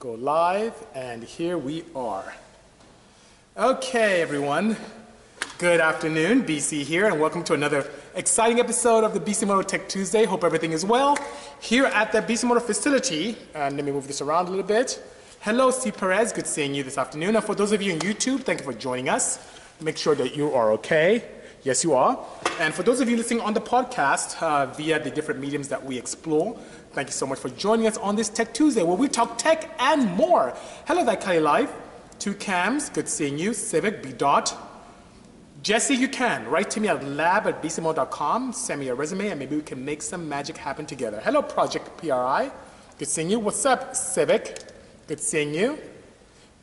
Go live, and here we are. Okay, everyone. Good afternoon, Bisi here, and welcome to another exciting episode of the Bisimoto Tech Tuesday. Hope everything is well. Here at the Bisimoto facility, and let me move this around a little bit. Hello, C. Perez. Good seeing you this afternoon. And for those of you on YouTube, thank you for joining us. Make sure that you are okay. Yes, you are. And for those of you listening on the podcast uh, via the different mediums that we explore, thank you so much for joining us on this Tech Tuesday where we talk tech and more. Hello there, Kali Live. Two cams, good seeing you. Civic, B. Dot. Jesse, you can. Write to me at lab at bisimoto.com. Send me a resume and maybe we can make some magic happen together. Hello, Project PRI. Good seeing you. What's up, Civic? Good seeing you.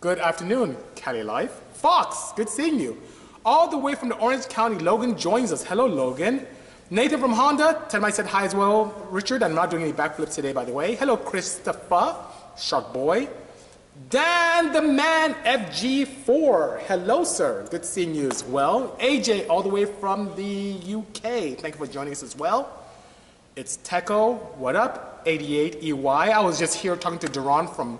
Good afternoon, Cali Life. Fox, good seeing you. All the way from the Orange County, Logan joins us. Hello, Logan. Nathan from Honda, tell him I said hi as well. Richard, I'm not doing any backflips today, by the way. Hello, Christopher, Shark Boy. Dan the Man FG4, hello, sir. Good seeing you as well. AJ, all the way from the UK, thank you for joining us as well. It's Teco, what up? 88EY. I was just here talking to Duran from,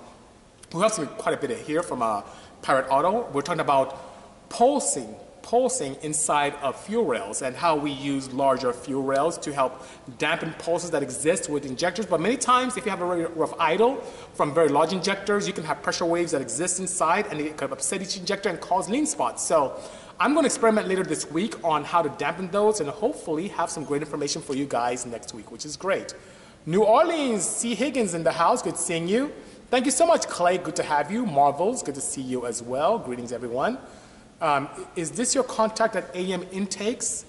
who helps me quite a bit here from uh, Pirate Auto. We're talking about pulsing pulsing inside of fuel rails and how we use larger fuel rails to help dampen pulses that exist with injectors. But many times, if you have a rough idle from very large injectors, you can have pressure waves that exist inside and it could upset each injector and cause lean spots. So I'm going to experiment later this week on how to dampen those and hopefully have some great information for you guys next week, which is great. New Orleans, C. Higgins in the house, good seeing you. Thank you so much, Clay. Good to have you. Marvels, good to see you as well. Greetings, everyone. Um, is this your contact at AEM Intakes?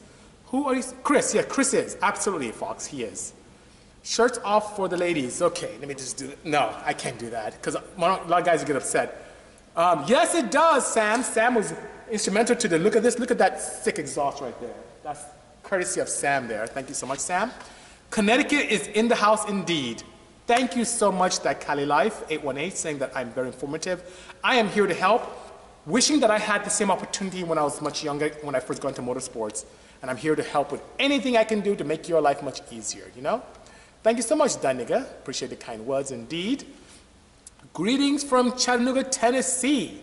Who are you? Chris, yeah, Chris is. Absolutely, Fox, he is. Shirts off for the ladies. Okay, let me just do. No, I can't do that because a lot of guys get upset. Um, yes, it does, Sam. Sam was instrumental to the look at this. Look at that sick exhaust right there. That's courtesy of Sam there. Thank you so much, Sam. Connecticut is in the house indeed. Thank you so much, that Cali Life 818, saying that I'm very informative. I am here to help wishing that I had the same opportunity when I was much younger, when I first got into motorsports. And I'm here to help with anything I can do to make your life much easier, you know? Thank you so much, Daniga. Appreciate the kind words indeed. Greetings from Chattanooga, Tennessee.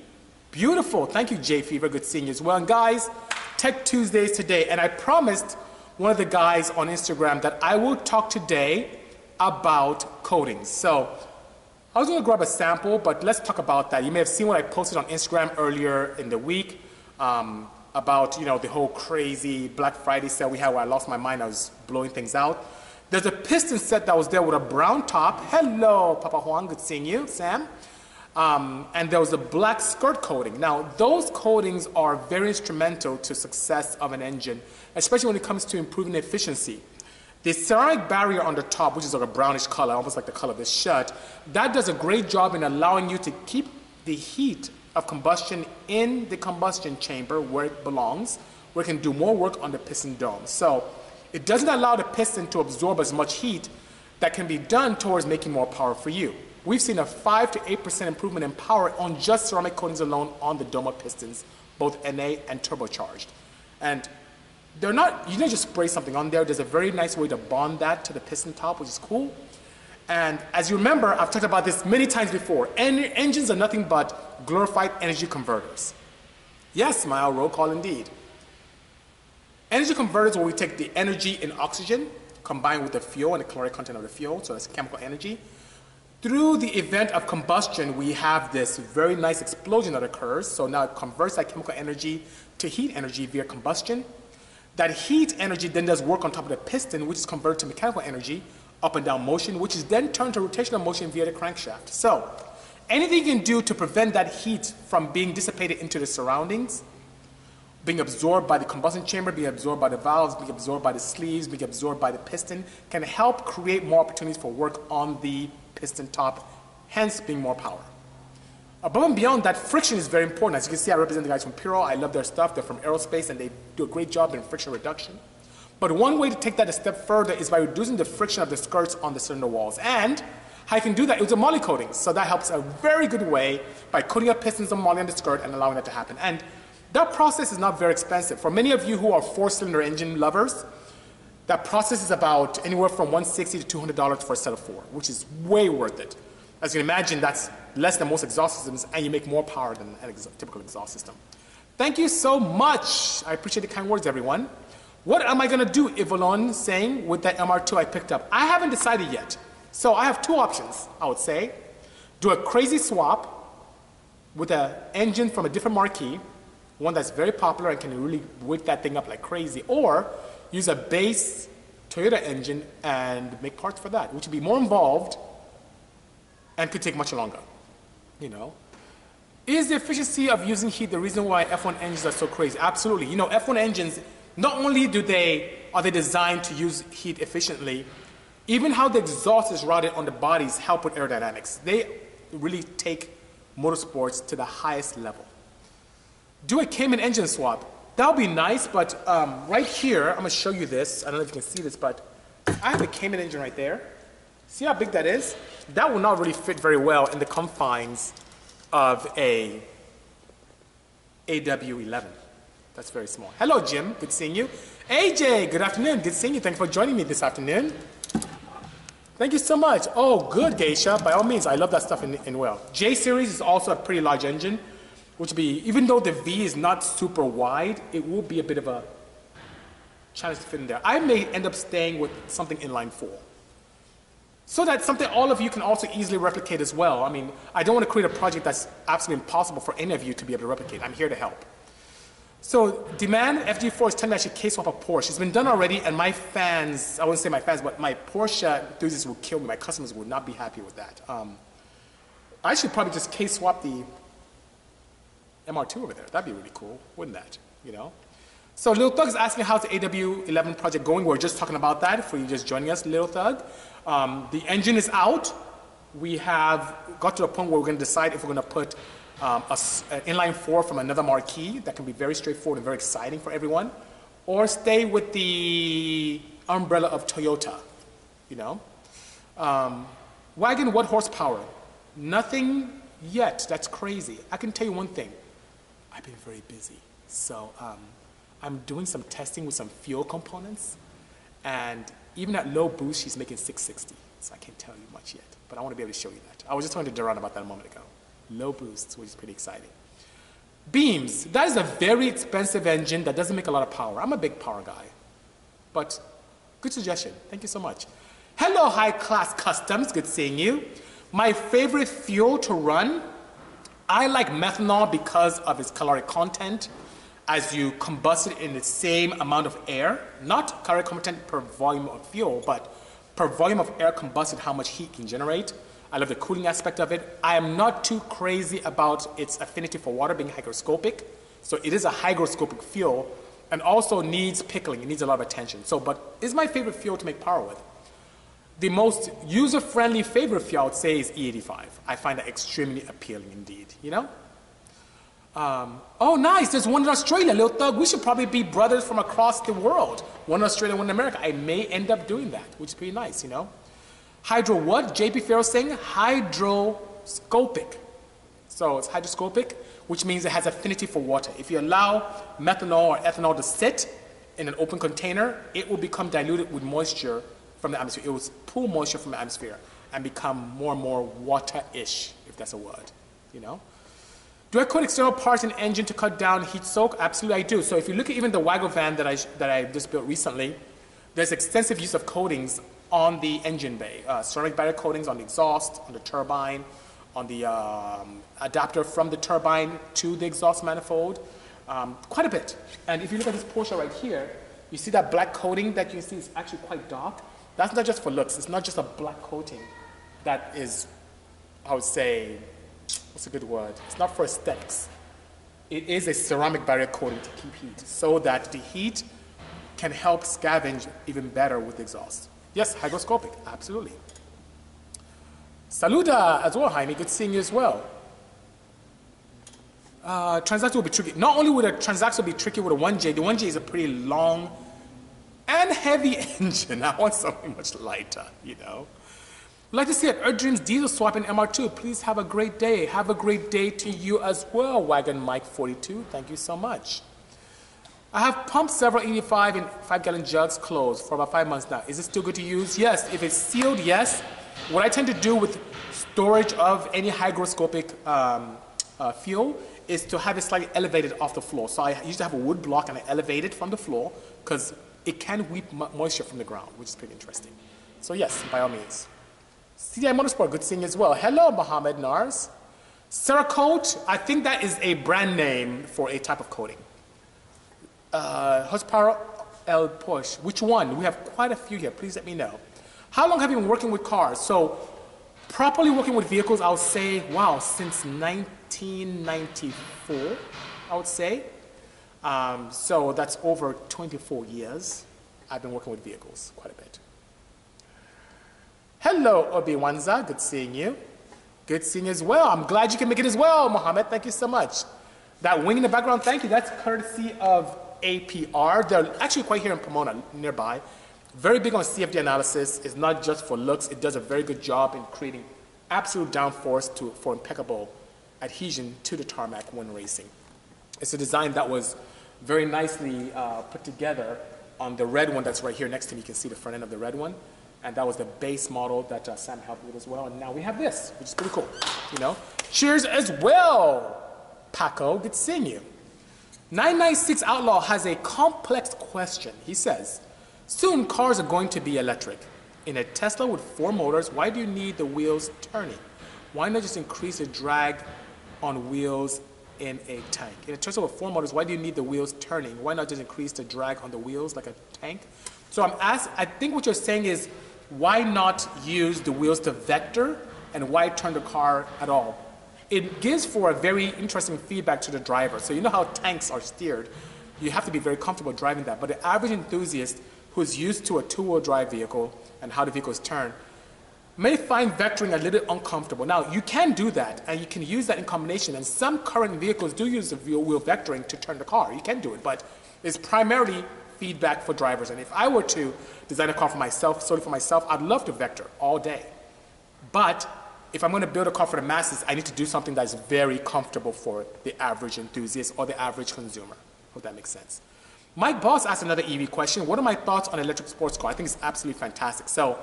Beautiful. Thank you, Jay Fever. Good seeing you as well. And guys, Tech Tuesdays today. And I promised one of the guys on Instagram that I will talk today about coding. So I was going to grab a sample, but let's talk about that. You may have seen what I posted on Instagram earlier in the week um, about you know the whole crazy Black Friday sale we had where I lost my mind. I was blowing things out. There's a piston set that was there with a brown top. Hello, Papa Juan. Good seeing you, Sam. Um, and there was a black skirt coating. Now, those coatings are very instrumental to success of an engine, especially when it comes to improving efficiency. The ceramic barrier on the top, which is like a brownish color, almost like the color of this shirt, that does a great job in allowing you to keep the heat of combustion in the combustion chamber where it belongs, where it can do more work on the piston dome. So it doesn't allow the piston to absorb as much heat that can be done towards making more power for you. We've seen a 5 to 8% improvement in power on just ceramic coatings alone on the dome pistons, both NA and turbocharged. And they're not, you don't just spray something on there. There's a very nice way to bond that to the piston top, which is cool. And as you remember, I've talked about this many times before. En engines are nothing but glorified energy converters. Yes, smile, roll call indeed. Energy converters where we take the energy in oxygen combined with the fuel and the caloric content of the fuel, so that's chemical energy. Through the event of combustion, we have this very nice explosion that occurs. So now it converts that chemical energy to heat energy via combustion. That heat energy then does work on top of the piston, which is converted to mechanical energy, up and down motion, which is then turned to rotational motion via the crankshaft. So, anything you can do to prevent that heat from being dissipated into the surroundings, being absorbed by the combustion chamber, being absorbed by the valves, being absorbed by the sleeves, being absorbed by the piston, can help create more opportunities for work on the piston top, hence being more power. Above and beyond that, friction is very important. As you can see, I represent the guys from Purol. I love their stuff. They're from aerospace, and they do a great job in friction reduction. But one way to take that a step further is by reducing the friction of the skirts on the cylinder walls. And how you can do that is a moly coating. So that helps a very good way by coating up pistons of moly on the skirt and allowing that to happen. And that process is not very expensive. For many of you who are four-cylinder engine lovers, that process is about anywhere from 160 to $200 for a set of four, which is way worth it As you can imagine, that's less than most exhaust systems, and you make more power than a ex typical exhaust system. Thank you so much. I appreciate the kind words, everyone. What am I going to do, Ivalon saying, with that MR2 I picked up? I haven't decided yet. So I have two options, I would say. Do a crazy swap with an engine from a different marquee, one that's very popular and can really wake that thing up like crazy, or use a base Toyota engine and make parts for that, which would be more involved and could take much longer, you know. Is the efficiency of using heat the reason why F1 engines are so crazy? Absolutely. You know, F1 engines, not only do they, are they designed to use heat efficiently, even how the exhaust is routed on the bodies help with aerodynamics. They really take motorsports to the highest level. Do a Cayman engine swap. That would be nice, but um, right here, I'm gonna show you this. I don't know if you can see this, but I have a Cayman engine right there. See how big that is? That will not really fit very well in the confines of a AW11. That's very small. Hello, Jim. Good seeing you. AJ, good afternoon. Good seeing you. Thanks for joining me this afternoon. Thank you so much. Oh, good, Geisha. By all means, I love that stuff in, in well. J series is also a pretty large engine, which will be, even though the V is not super wide, it will be a bit of a challenge to fit in there. I may end up staying with something inline four. So that's something all of you can also easily replicate as well. I mean, I don't want to create a project that's absolutely impossible for any of you to be able to replicate. I'm here to help. So demand FG4 is telling me I should case swap a Porsche. It's been done already, and my fans, I wouldn't say my fans, but my Porsche enthusiasts will kill me. My customers will not be happy with that. Um, I should probably just case swap the MR2 over there. That'd be really cool, wouldn't that? You know? So Little Thug is asking how's the AW11 project going. We're just talking about that for you just joining us, Little Thug. Um, the engine is out. We have got to a point where we're going to decide if we're going to put um, a, an inline four from another marquee that can be very straightforward and very exciting for everyone, or stay with the umbrella of Toyota, you know. Um, wagon, what horsepower? Nothing yet. That's crazy. I can tell you one thing. I've been very busy. So um, I'm doing some testing with some fuel components, and even at low boost, she's making 660. So I can't tell you much yet, but I want to be able to show you that. I was just talking to Duran about that a moment ago. Low boost, which is pretty exciting. Beams, that is a very expensive engine that doesn't make a lot of power. I'm a big power guy, but good suggestion. Thank you so much. Hello, high class customs. Good seeing you. My favorite fuel to run, I like methanol because of its caloric content as you combust it in the same amount of air, not caloric content per volume of fuel, but per volume of air combusted, how much heat can generate. I love the cooling aspect of it. I am not too crazy about its affinity for water being hygroscopic. So it is a hygroscopic fuel and also needs pickling. It needs a lot of attention. So, but it's my favorite fuel to make power with. The most user-friendly favorite fuel I would say is E85. I find that extremely appealing indeed, you know? Um, oh, nice. There's one in Australia, Little Thug. We should probably be brothers from across the world. One in Australia, one in America. I may end up doing that, which is pretty nice, you know? Hydro what? JP Farrow saying hydroscopic. So it's hydroscopic, which means it has affinity for water. If you allow methanol or ethanol to sit in an open container, it will become diluted with moisture from the atmosphere. It will pull moisture from the atmosphere and become more and more water-ish, if that's a word, you know? Do I coat external parts in engine to cut down heat soak? Absolutely, I do. So if you look at even the Wago van that I, that I just built recently, there's extensive use of coatings on the engine bay. Uh, ceramic barrier coatings on the exhaust, on the turbine, on the um, adapter from the turbine to the exhaust manifold, um, quite a bit. And if you look at this Porsche right here, you see that black coating that you see is actually quite dark. That's not just for looks. It's not just a black coating that is, I would say, what's a good word? It's not for aesthetics. It is a ceramic barrier coating to keep heat so that the heat can help scavenge even better with exhaust. Yes, hygroscopic, absolutely. Saluda as well, Jaime. Good seeing you as well. Uh, will be tricky. Not only would a transaxle be tricky with a 1J, the 1J is a pretty long and heavy engine. I want something much lighter, you know. I'd like to see an Dreams diesel swap in MR2. Please have a great day. Have a great day to you as well, Wagon Mike 42. Thank you so much. I have pumped several 85 and 5 gallon jugs closed for about five months now. Is it still good to use? Yes. If it's sealed, yes. What I tend to do with storage of any hygroscopic um, uh, fuel is to have it slightly elevated off the floor. So I used to have a wood block and I elevate it from the floor because it can weep moisture from the ground, which is pretty interesting. So yes, by all means. CDI Motorsport, good seeing you as well. Hello, Mohammed Nars. Cerakote, I think that is a brand name for a type of coating. Uh, horsepower L push, which one? We have quite a few here. Please let me know. How long have you been working with cars? So, properly working with vehicles, I would say, wow, since 1994, I would say. Um, so that's over 24 years I've been working with vehicles quite a bit. Hello, Obi-Wanza. Good seeing you. Good seeing you as well. I'm glad you can make it as well, Mohammed. Thank you so much. That wing in the background, thank you. That's courtesy of APR. They're actually quite here in Pomona, nearby. Very big on CFD analysis. It's not just for looks. It does a very good job in creating absolute downforce to, for impeccable adhesion to the tarmac when racing. It's a design that was very nicely uh, put together on the red one that's right here next to me. You can see the front end of the red one. And that was the base model that uh, Sam helped with as well. And now we have this, which is pretty cool. You know, cheers as well, Paco. Good seeing you. 996 Outlaw has a complex question. He says, soon cars are going to be electric. In a Tesla with four motors, why do you need the wheels turning? Why not just increase the drag on wheels in a tank? In a Tesla with four motors, why do you need the wheels turning? Why not just increase the drag on the wheels like a tank? So I'm asked, I think what you're saying is, why not use the wheels to vector and why turn the car at all? It gives for a very interesting feedback to the driver. So you know how tanks are steered. You have to be very comfortable driving that. But the average enthusiast who's used to a two-wheel drive vehicle and how the vehicles turn may find vectoring a little uncomfortable. Now, you can do that, and you can use that in combination, and some current vehicles do use the wheel vectoring to turn the car. You can do it, but it's primarily feedback for drivers. And if I were to design a car for myself, solely for myself, I'd love to vector all day. But if I'm going to build a car for the masses, I need to do something that's very comfortable for the average enthusiast or the average consumer. Hope that makes sense. Mike Boss asked another EV question. What are my thoughts on electric sports car? I think it's absolutely fantastic. So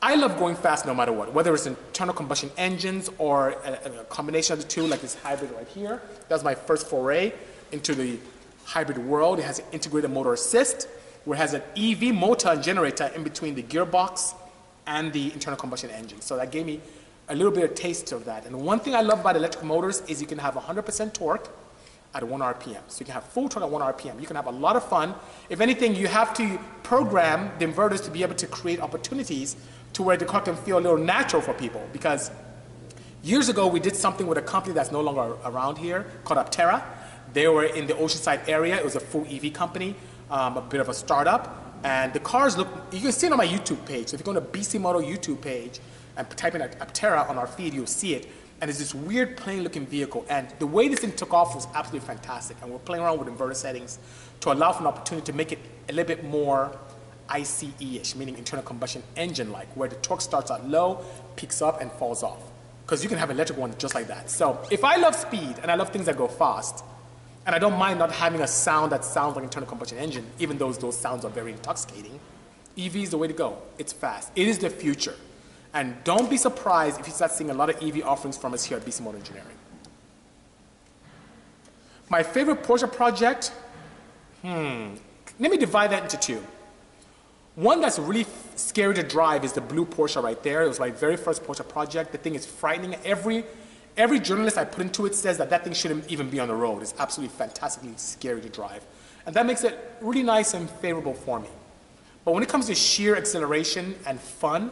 I love going fast no matter what, whether it's internal combustion engines or a, a combination of the two, like this hybrid right here. That was my first foray into the hybrid world. It has an integrated motor assist, where it has an EV motor and generator in between the gearbox and the internal combustion engine. So that gave me a little bit of taste of that. And one thing I love about electric motors is you can have 100% torque at 1 RPM. So you can have full torque at 1 RPM. You can have a lot of fun. If anything, you have to program the inverters to be able to create opportunities to where the car can feel a little natural for people. Because years ago, we did something with a company that's no longer around here called Aptera. They were in the Oceanside area. It was a full EV company, um, a bit of a startup. And the cars look, you can see it on my YouTube page. So if you go to Bisimoto YouTube page, and type in Aptera on our feed, you'll see it. And it's this weird plain looking vehicle. And the way this thing took off was absolutely fantastic. And we're playing around with inverter settings to allow for an opportunity to make it a little bit more ICE-ish, meaning internal combustion engine-like, where the torque starts out low, peaks up, and falls off. Because you can have electric one just like that. So if I love speed and I love things that go fast, and I don't mind not having a sound that sounds like an internal combustion engine, even though those sounds are very intoxicating, EV is the way to go. It's fast. It is the future. And don't be surprised if you start seeing a lot of EV offerings from us here at Bisimoto Engineering. My favorite Porsche project, hmm, let me divide that into two. One that's really scary to drive is the blue Porsche right there. It was my very first Porsche project. The thing is frightening. Every, every journalist I put into it says that that thing shouldn't even be on the road. It's absolutely fantastically scary to drive. And that makes it really nice and favorable for me. But when it comes to sheer acceleration and fun,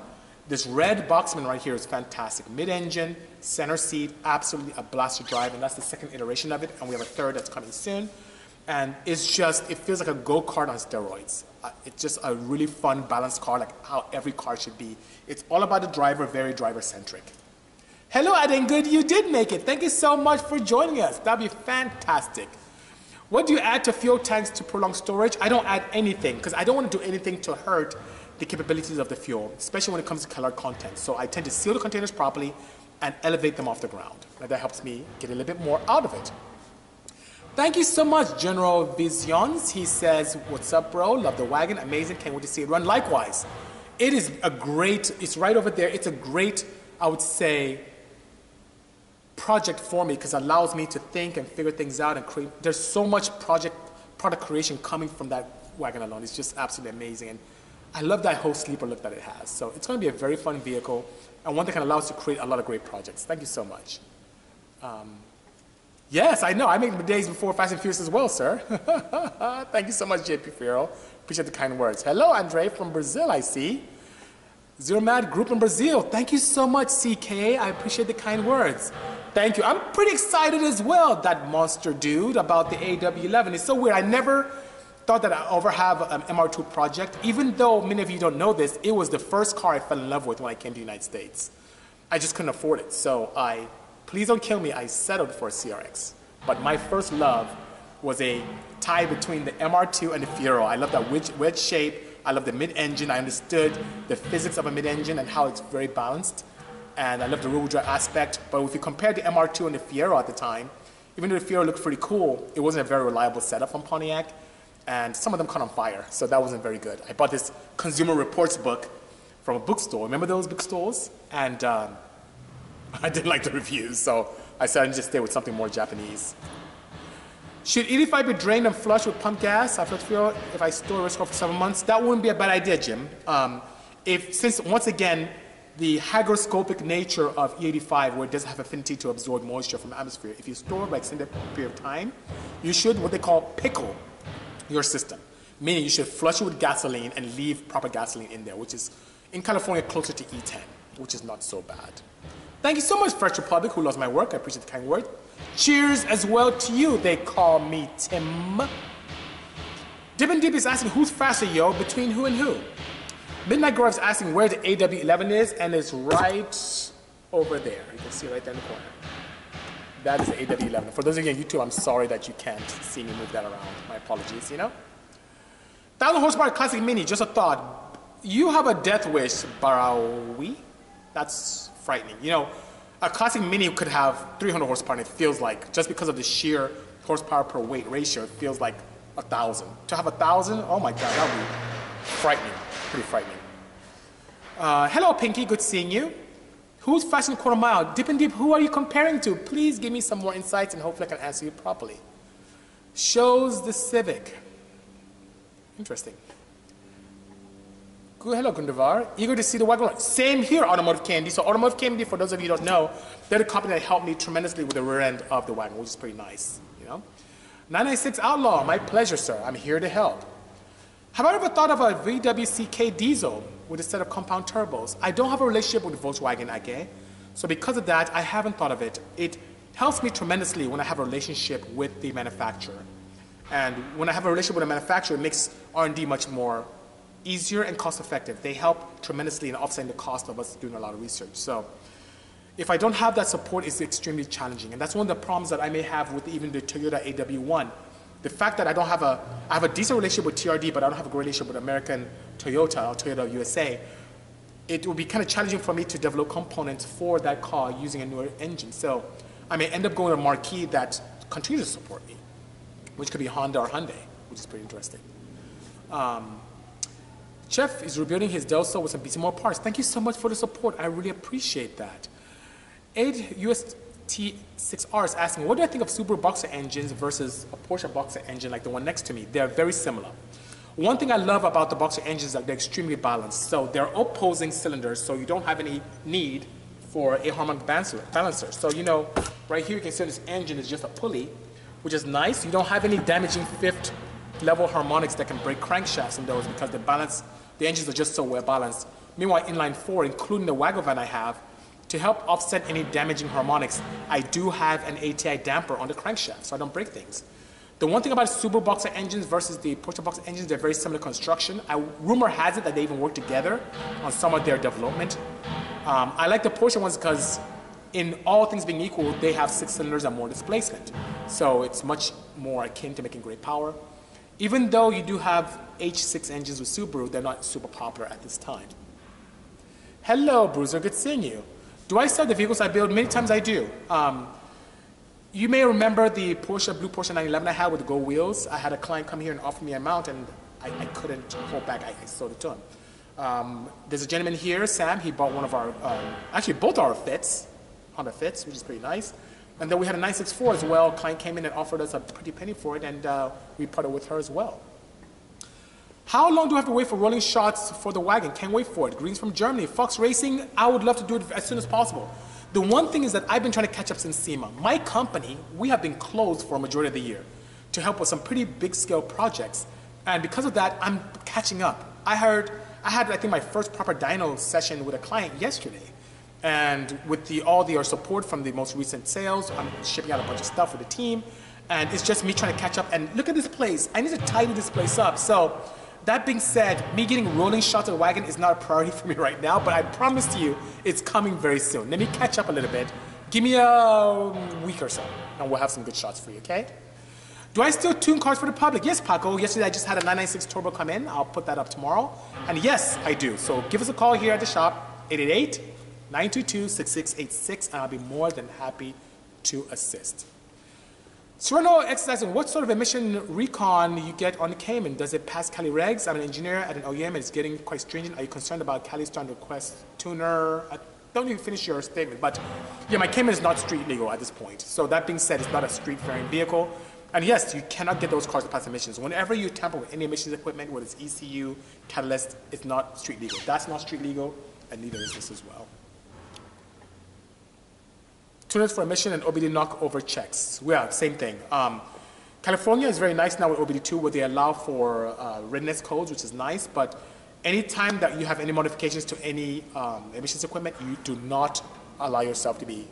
this red Boxman right here is fantastic. Mid-engine, center seat, absolutely a blast to drive, and that's the second iteration of it, and we have a third that's coming soon. And it's just, it feels like a go-kart on steroids. Uh, it's just a really fun, balanced car, like how every car should be. It's all about the driver, very driver-centric. Hello, Aden Good, you did make it. Thank you so much for joining us. That'd be fantastic. What do you add to fuel tanks to prolong storage? I don't add anything, because I don't want to do anything to hurt the capabilities of the fuel, especially when it comes to caloric content. So I tend to seal the containers properly and elevate them off the ground. That helps me get a little bit more out of it. Thank you so much, General Visions. He says, what's up, bro? Love the wagon. Amazing. Can't wait to see it run. Likewise, it is a great, it's right over there. It's a great I would say, project for me because it allows me to think and figure things out and create. There's so much project product creation coming from that wagon alone. It's just absolutely amazing. And I love that whole sleeper look that it has. So it's going to be a very fun vehicle and one that can allow us to create a lot of great projects. Thank you so much. Um, yes, I know. I made the days before Fast and Furious as well, sir. Thank you so much, JP Farrell. Appreciate the kind words. Hello, Andre from Brazil, I see. Zero Mad Group in Brazil. Thank you so much, CK. I appreciate the kind words. Thank you. I'm pretty excited as well, that monster dude, about the AW11. It's so weird. I never thought that I'd ever have an MR2 project, even though many of you don't know this, it was the first car I fell in love with when I came to the United States. I just couldn't afford it. So I, please don't kill me, I settled for a CRX. But my first love was a tie between the MR2 and the Fiero. I love that wedge, wedge shape. I love the mid-engine. I understood the physics of a mid-engine and how it's very balanced and I love the rear-wheel drive aspect. But if you compare the MR2 and the Fiero at the time, even though the Fiero looked pretty cool, it wasn't a very reliable setup from Pontiac, and some of them caught on fire, so that wasn't very good. I bought this Consumer Reports book from a bookstore. Remember those bookstores? And um, I didn't like the reviews, so I said I'd just stay with something more Japanese. Should E85 be drained and flushed with pump gas after fuel if I store risk for seven months? That wouldn't be a bad idea, Jim. Um, if, since, once again, the hygroscopic nature of E85, where it doesn't have affinity to absorb moisture from atmosphere, if you store it by extended period of time, you should what they call pickle your system, meaning you should flush it with gasoline and leave proper gasoline in there, which is in California closer to E10, which is not so bad. Thank you so much, Fresh Republic, who loves my work. I appreciate the kind word. Cheers as well to you. They call me Tim. Dip and Deep is asking who's faster, yo, between who and who? Midnight is asking where the AW11 is, and it's right over there. You can see right there in the corner. That is the AW11. For those of you on YouTube, I'm sorry that you can't see me move that around. My apologies, you know? 1000 horsepower classic mini, just a thought. You have a death wish, Barawi? That's frightening. You know, a classic mini could have 300 horsepower and it feels like, just because of the sheer horsepower per weight ratio, it feels like a thousand. To have a thousand, oh my God, that would be frightening pretty frightening. Uh, hello, Pinky. Good seeing you. Who's faster quarter mile? Dip and Deep, who are you comparing to? Please give me some more insights and hopefully I can answer you properly. Shows the Civic. Interesting. Good, hello, Gundavar. Eager to see the wagon. Same here, Automotive Candy. So Automotive Candy, for those of you who don't know, they're the company that helped me tremendously with the rear end of the wagon, which is pretty nice, you know. 996 Outlaw, my pleasure, sir. I'm here to help. Have I ever thought of a VWCK diesel with a set of compound turbos? I don't have a relationship with Volkswagen AG, so because of that, I haven't thought of it. It helps me tremendously when I have a relationship with the manufacturer. And when I have a relationship with a manufacturer, it makes R&D much more easier and cost effective. They help tremendously in offsetting the cost of us doing a lot of research. So if I don't have that support, it's extremely challenging. And that's one of the problems that I may have with even the Toyota AW1 the fact that I don't have a, I have a decent relationship with TRD, but I don't have a great relationship with American Toyota or Toyota USA, it will be kind of challenging for me to develop components for that car using a newer engine. So I may end up going to a marquee that continues to support me, which could be Honda or Hyundai, which is pretty interesting. Um, Jeff is rebuilding his Del Sol with some Bisimoto parts. Thank you so much for the support. I really appreciate that. 8 US T6R is asking, what do I think of Subaru Boxer engines versus a Porsche Boxer engine like the one next to me? They're very similar. One thing I love about the Boxer engines is that they're extremely balanced. So they're opposing cylinders, so you don't have any need for a harmonic balancer. So you know, right here you can see this engine is just a pulley, which is nice. You don't have any damaging fifth level harmonics that can break crankshafts in those because the balance, the engines are just so well balanced. Meanwhile, inline four, including the Wagovan I have, to help offset any damaging harmonics, I do have an ATI damper on the crankshaft so I don't break things. The one thing about Subaru Boxer engines versus the Porsche Boxer engines, they're very similar construction. I, rumor has it that they even work together on some of their development. Um, I like the Porsche ones because in all things being equal, they have six cylinders and more displacement. So it's much more akin to making great power. Even though you do have H6 engines with Subaru, they're not super popular at this time. Hello, Bruiser, good seeing you. Do I sell the vehicles I build? Many times I do. Um, you may remember the Porsche, blue Porsche 911 I had with gold wheels. I had a client come here and offer me a mount and I, I couldn't hold back. I, I sold it to him. Um, there's a gentleman here, Sam. He bought one of our, um, actually both our Fits, Honda Fits, which is pretty nice. And then we had a 964 as well. Client came in and offered us a pretty penny for it, and uh, we parted with her as well. How long do I have to wait for rolling shots for the wagon? Can't wait for it. Greens from Germany. Fox Racing, I would love to do it as soon as possible. The one thing is that I've been trying to catch up since SEMA. My company, we have been closed for a majority of the year to help with some pretty big scale projects. And because of that, I'm catching up. I heard, I had, I think, my first proper dyno session with a client yesterday. And with the, all the support from the most recent sales, I'm shipping out a bunch of stuff for the team. And it's just me trying to catch up. And look at this place. I need to tidy this place up. So that being said, me getting rolling shots of the wagon is not a priority for me right now, but I promise to you it's coming very soon. Let me catch up a little bit. Give me a um, week or so, and we'll have some good shots for you, okay? Do I still tune cars for the public? Yes, Paco. Yesterday I just had a 996 Turbo come in. I'll put that up tomorrow. And yes, I do. So give us a call here at the shop, 888 922 6686, and I'll be more than happy to assist. Sereno exercising what sort of emission recon you get on the Cayman. Does it pass Cali regs? I'm an engineer at an OEM and it's getting quite stringent. Are you concerned about Cali standard request tuner? I don't even finish your statement, but yeah, my Cayman is not street legal at this point. So that being said, it's not a street faring vehicle. And yes, you cannot get those cars to pass emissions. Whenever you tamper with any emissions equipment, whether it's ECU, catalyst, it's not street legal. That's not street legal, and neither is this as well. Tuners for emission and OBD knockover checks. Yeah, same thing. Um, California is very nice now with OBD2 where they allow for uh, readiness codes, which is nice, but anytime that you have any modifications to any um, emissions equipment, you do not allow yourself to be,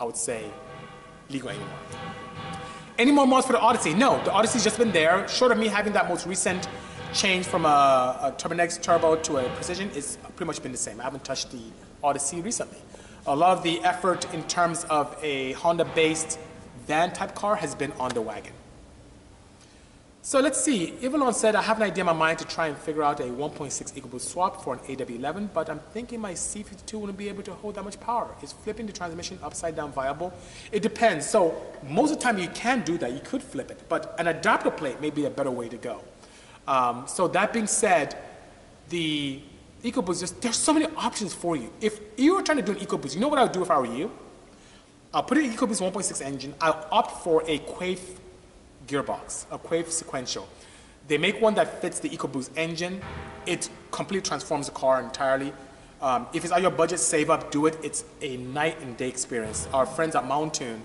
I would say, legal anymore. Any more mods for the Odyssey? No, the Odyssey's just been there. Short of me having that most recent change from a, a Turbonetics Turbo to a Precision, it's pretty much been the same. I haven't touched the Odyssey recently a lot of the effort in terms of a Honda-based van type car has been on the wagon. So let's see, Evelon said, I have an idea in my mind to try and figure out a 1.6 EcoBoost swap for an AW11, but I'm thinking my C52 wouldn't be able to hold that much power. Is flipping the transmission upside down viable? It depends. So most of the time you can do that, you could flip it, but an adapter plate may be a better way to go. Um, so that being said, the EcoBoost, there's, there's so many options for you. If you were trying to do an EcoBoost, you know what I would do if I were you? I'll put an EcoBoost 1.6 engine. I'll opt for a Quaife gearbox, a Quaife sequential. They make one that fits the EcoBoost engine. It completely transforms the car entirely. Um, if it's on your budget, save up, do it. It's a night and day experience. Our friends at Mountune,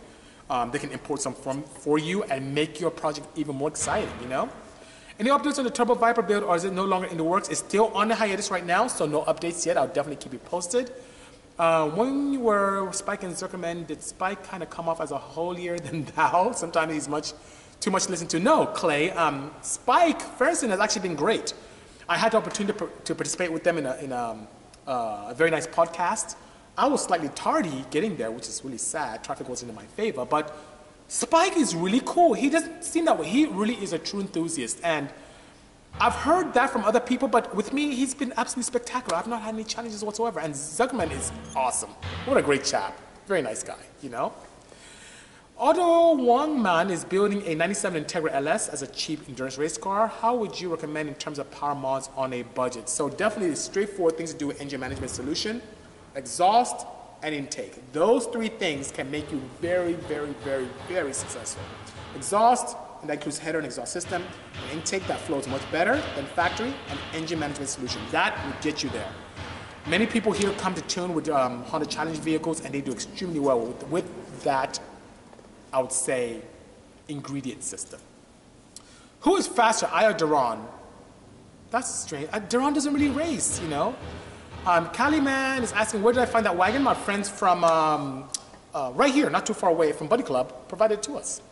um, they can import some from, for you and make your project even more exciting, you know? Any updates on the Turbo Viper build or is it no longer in the works? It's still on the hiatus right now, so no updates yet. I'll definitely keep you posted. Uh, when you were Spike and Zuckerman, did Spike kind of come off as a holier than thou? Sometimes he's much too much to listen to. No, Clay. Um, Spike Feresten has actually been great. I had the opportunity to, to participate with them in, a, in a, uh, a very nice podcast. I was slightly tardy getting there, which is really sad. Traffic wasn't in my favor, but Spike is really cool. He doesn't seem that way. He really is a true enthusiast. And I've heard that from other people, but with me, he's been absolutely spectacular. I've not had any challenges whatsoever. And Zuckerman is awesome. What a great chap. Very nice guy, you know? Otto Wangman is building a 97 Integra LS as a cheap endurance race car. How would you recommend in terms of power mods on a budget? So definitely straightforward things to do with engine management solution, exhaust, and intake. Those three things can make you very, very, very, very successful. Exhaust, and that includes header and exhaust system, an intake that flows much better than factory, and engine management solution. That will get you there. Many people here come to tune with um, Honda Challenge vehicles, and they do extremely well with, with that, I would say, ingredient system. Who is faster, I or Duran? That's strange. Uh, Duran doesn't really race, you know? Um, Man is asking, where did I find that wagon? My friends from um, uh, right here, not too far away from Buddy Club, provided to us.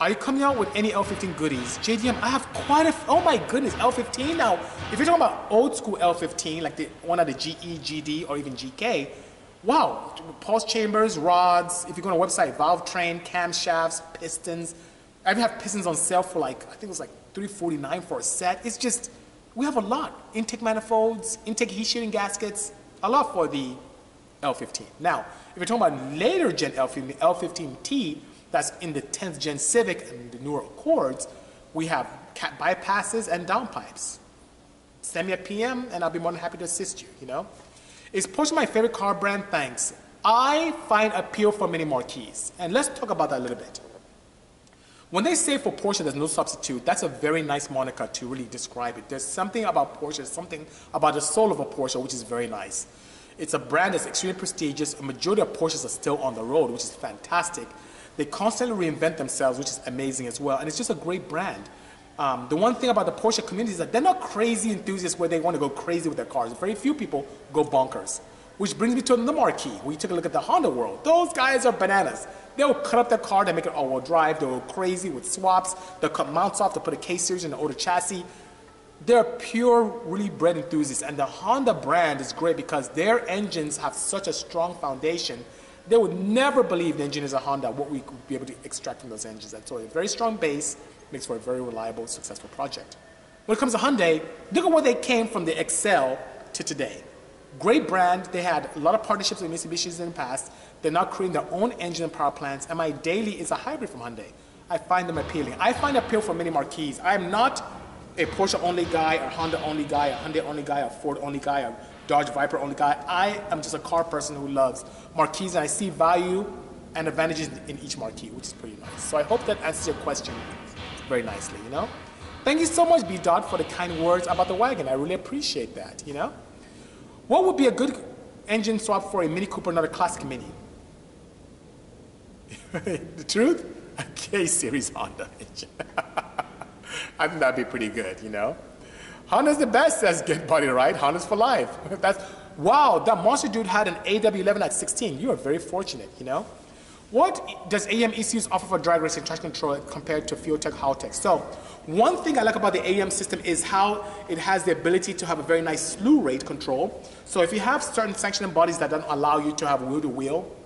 Are you coming out with any L15 goodies? JDM, I have quite a, oh my goodness, L15. Now, if you're talking about old school L15, like the one of the GE, GD, or even GK, wow, pulse chambers, rods, if you go on a website, valve train, camshafts, pistons. I even have pistons on sale for like, I think it was like 349 for a set. It's just, we have a lot. Intake manifolds, intake heat shielding gaskets, a lot for the L15. Now, if you're talking about later gen L15, the L15T, that's in the 10th gen Civic and the newer Accords, we have cat bypasses and downpipes. send me a PM and I'll be more than happy to assist you, you know? Is Porsche my favorite car brand? Thanks. I find appeal for many marquees. And let's talk about that a little bit. When they say for Porsche there's no substitute, that's a very nice moniker to really describe it. There's something about Porsche, something about the soul of a Porsche, which is very nice. It's a brand that's extremely prestigious. A majority of Porsches are still on the road, which is fantastic. They constantly reinvent themselves, which is amazing as well. And it's just a great brand. Um, the one thing about the Porsche community is that they're not crazy enthusiasts where they want to go crazy with their cars. Very few people go bonkers. Which brings me to the marquee. You take a look at the Honda world, those guys are bananas. They'll cut up their car, they make it all-wheel drive, they'll go crazy with swaps, they'll cut mounts off to put a K-series in the older chassis. They're pure, really bred enthusiasts. And the Honda brand is great because their engines have such a strong foundation. They would never believe the engine is a Honda, what we could be able to extract from those engines. And so a very strong base makes for a very reliable, successful project. When it comes to Hyundai, look at where they came from the Excel to today. Great brand. They had a lot of partnerships with Mitsubishi in the past. They're not creating their own engine and power plants. And my daily is a hybrid from Hyundai. I find them appealing. I find appeal for many marquees. I'm not a Porsche only guy, a Honda only guy, a Hyundai only guy, a Ford only guy, a Dodge Viper only guy. I am just a car person who loves marquees and I see value and advantages in each marquee, which is pretty nice. So I hope that answers your question very nicely, you know? Thank you so much, B. Dot, for the kind words about the wagon. I really appreciate that, you know? What would be a good engine swap for a Mini Cooper, not a classic Mini? the truth? A K-Series Honda engine. I think that'd be pretty good, you know? Honda's the best as good body, right? Honda's for life. That's, wow, that monster dude had an AW11 at 16. You are very fortunate, you know? What does AEM ECUs offer for drag racing traction control compared to Fueltech Haltech? So one thing I like about the AEM system is how it has the ability to have a very nice slew rate control. So if you have certain sanctioning bodies that don't allow you to have wheel-to-wheel -wheel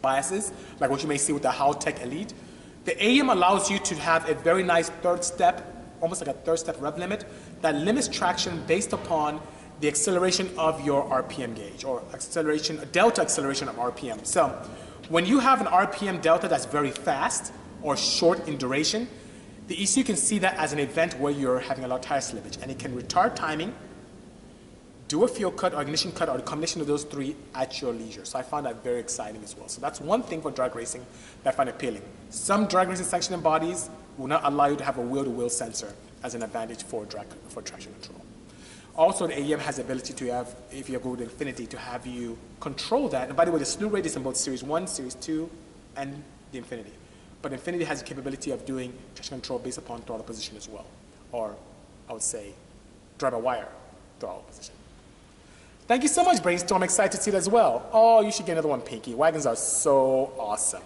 biases, like what you may see with the Haltech Elite, the AEM allows you to have a very nice third step, almost like a third step rev limit, that limits traction based upon the acceleration of your RPM gauge or acceleration, delta acceleration of RPM. So when you have an RPM delta that's very fast or short in duration, the ECU can see that as an event where you're having a lot of tire slippage, and it can retard timing, do a fuel cut or ignition cut or a combination of those three at your leisure. So I found that very exciting as well. So that's one thing for drag racing that I find appealing. Some drag racing sanctioning bodies will not allow you to have a wheel-to-wheel sensor as an advantage for drag for traction control. Also, the AEM has the ability to have, if you go with Infinity, to have you control that. And by the way, the slew rate is in both Series 1, Series 2, and the Infinity. But Infinity has the capability of doing traction control based upon throttle position as well. Or I would say drive a wire throttle position. Thank you so much, Brainstorm. Excited to see it as well. Oh, you should get another one, Pinky. Wagons are so awesome.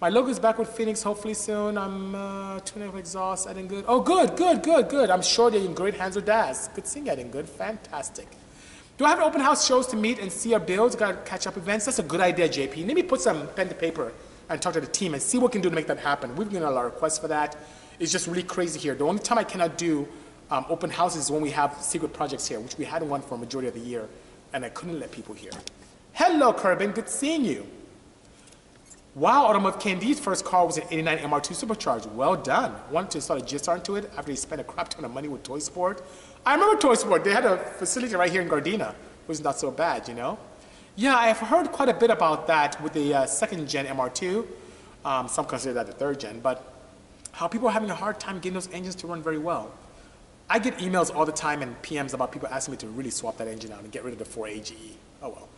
My logo is back with Phoenix hopefully soon. I'm uh, tuning up exhaust, adding good. Oh, good, good, good, good. I'm sure they're in great hands with Daz. Good seeing adding good. Fantastic. Do I have open house shows to meet and see our builds? Got to catch up events? That's a good idea, JP. Maybe put some pen to paper and talk to the team and see what we can do to make that happen. We've been getting a lot of requests for that. It's just really crazy here. The only time I cannot do um, open houses when we have secret projects here, which we hadn't one for a majority of the year, and I couldn't let people hear. Hello, Kerbin. Good seeing you. Wow, Automotive KMD's first car was an 89 MR2 Supercharged. Well done. Wanted to install a GSR into it after he spent a crap ton of money with Toy Sport. I remember Toy Sport. They had a facility right here in Gardena. It was not so bad, you know? Yeah, I've heard quite a bit about that with the uh, second gen MR2. Um, some consider that the third gen, but how people are having a hard time getting those engines to run very well. I get emails all the time and PMs about people asking me to really swap that engine out and get rid of the 4AGE. Oh well.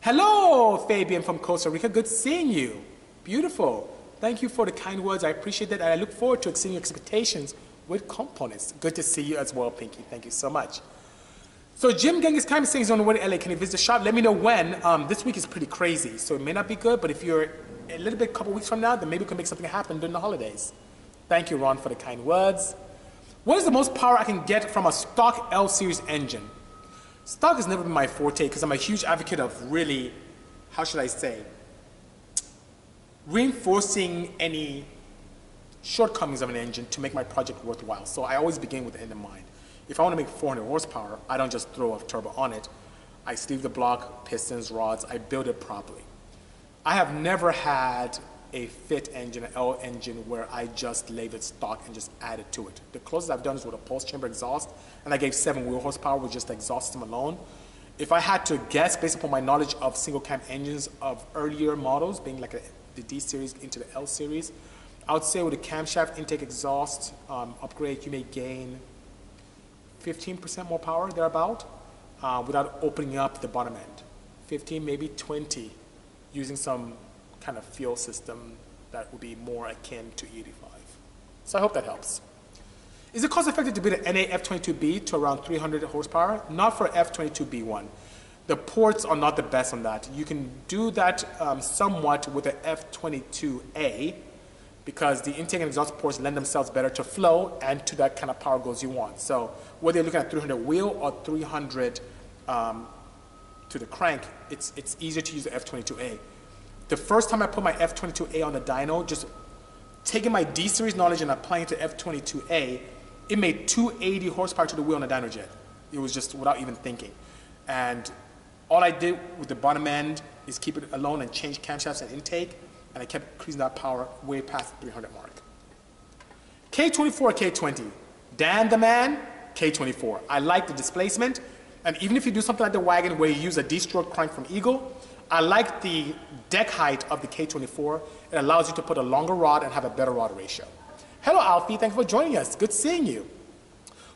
Hello, Fabian from Costa Rica. Good seeing you. Beautiful. Thank you for the kind words. I appreciate that. And I look forward to exceeding your expectations with components. Good to see you as well, Pinky. Thank you so much. So Jim Genghis Khan is saying he's on the way to LA. Can he visit the shop? Let me know when. Um, this week is pretty crazy, so it may not be good, but if you're a little bit, a couple weeks from now, then maybe we can make something happen during the holidays. Thank you, Ron, for the kind words. What is the most power I can get from a stock L series engine? Stock has never been my forte because I'm a huge advocate of really, how should I say, reinforcing any shortcomings of an engine to make my project worthwhile. So I always begin with the end in mind. If I want to make 400 horsepower, I don't just throw a turbo on it. I sleeve the block, pistons, rods, I build it properly. I have never had a fit engine, an L engine, where I just labeled stock and just added to it. The closest I've done is with a pulse chamber exhaust, and I gave seven wheel horsepower with just the exhaust system alone. If I had to guess based upon my knowledge of single cam engines of earlier models, being like a, the D series into the L series, I would say with a camshaft intake exhaust um, upgrade, you may gain 15% more power thereabout uh, without opening up the bottom end. 15, maybe 20, using some kind of fuel system that would be more akin to E85. So I hope that helps. Is it cost effective to build an NA F22B to around 300 horsepower? Not for F22B1. The ports are not the best on that. You can do that um, somewhat with an F22A because the intake and exhaust ports lend themselves better to flow and to that kind of power goals you want. So whether you're looking at 300 wheel or 300 um, to the crank, it's, it's easier to use the F22A. The first time I put my F22A on the dyno, just taking my D series knowledge and applying it to F22A, it made 280 horsepower to the wheel on the Dynojet. It was just without even thinking. And all I did with the bottom end is keep it alone and change camshafts and intake, and I kept increasing that power way past the 300 mark. K24, K20. Dan the man, K24. I like the displacement, and even if you do something like the wagon where you use a D-stroke crank from Eagle, I like the deck height of the K24. It allows you to put a longer rod and have a better rod ratio. Hello, Alfie. Thanks for joining us. Good seeing you.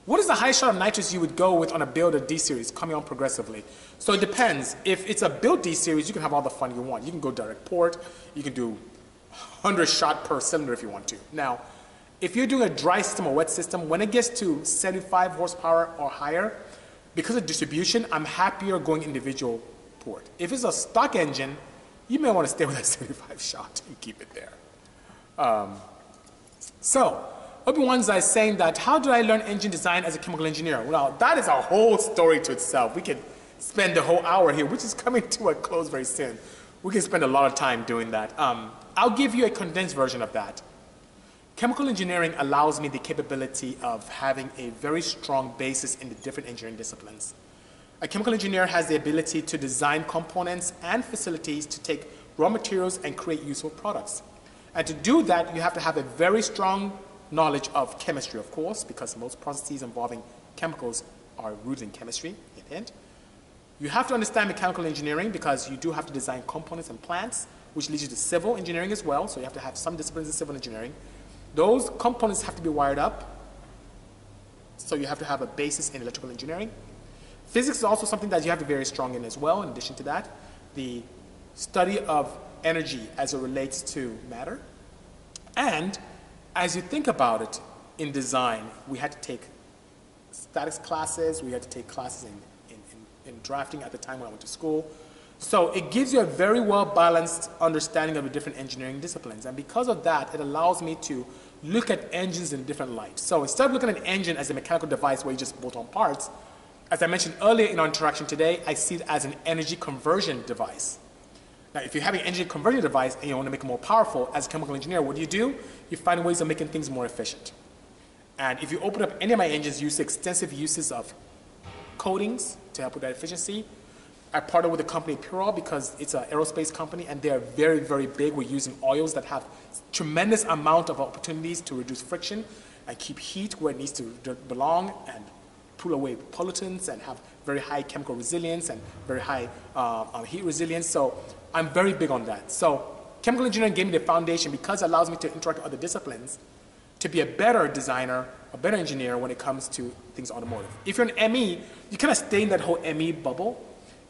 What is the highest shot of nitrous you would go with on a build of D series coming on progressively? So it depends. If it's a build D series, you can have all the fun you want. You can go direct port. You can do 100 shot per cylinder if you want to. Now, if you're doing a dry system or wet system, when it gets to 75 horsepower or higher, because of distribution, I'm happier going individual port. If it's a stock engine, you may want to stay with a 75 shot and keep it there. Um, so, Obi-Wan's is saying that, how do I learn engine design as a chemical engineer? Well, that is a whole story to itself. We could spend the whole hour here, which is coming to a close very soon. We can spend a lot of time doing that. Um, I'll give you a condensed version of that. Chemical engineering allows me the capability of having a very strong basis in the different engineering disciplines. A chemical engineer has the ability to design components and facilities to take raw materials and create useful products. And to do that, you have to have a very strong knowledge of chemistry, of course, because most processes involving chemicals are rooted in chemistry, hint. You have to understand mechanical engineering because you do have to design components and plants, which leads you to civil engineering as well, so you have to have some disciplines in civil engineering. Those components have to be wired up. So you have to have a basis in electrical engineering. Physics is also something that you have to be very strong in as well, in addition to that. The study of energy as it relates to matter. And as you think about it in design, we had to take statics classes, we had to take classes in, in, in, in drafting at the time when I went to school. So it gives you a very well balanced understanding of the different engineering disciplines. And because of that, it allows me to look at engines in a different light. So instead of looking at an engine as a mechanical device where you just bolt on parts, as I mentioned earlier in our interaction today, I see it as an energy conversion device. Now, if you have an energy conversion device and you want to make it more powerful, as a chemical engineer, what do you do? You find ways of making things more efficient. And if you open up any of my engines, you use extensive uses of coatings to help with that efficiency. I partner with the company Purol because it's an aerospace company and they're very, very big. We're using oils that have tremendous amount of opportunities to reduce friction and keep heat where it needs to belong and pull away pollutants and have very high chemical resilience and very high uh, um, heat resilience. So I'm very big on that. So chemical engineering gave me the foundation because it allows me to interact with other disciplines to be a better designer, a better engineer when it comes to things automotive. If you're an ME, you kind of stay in that whole ME bubble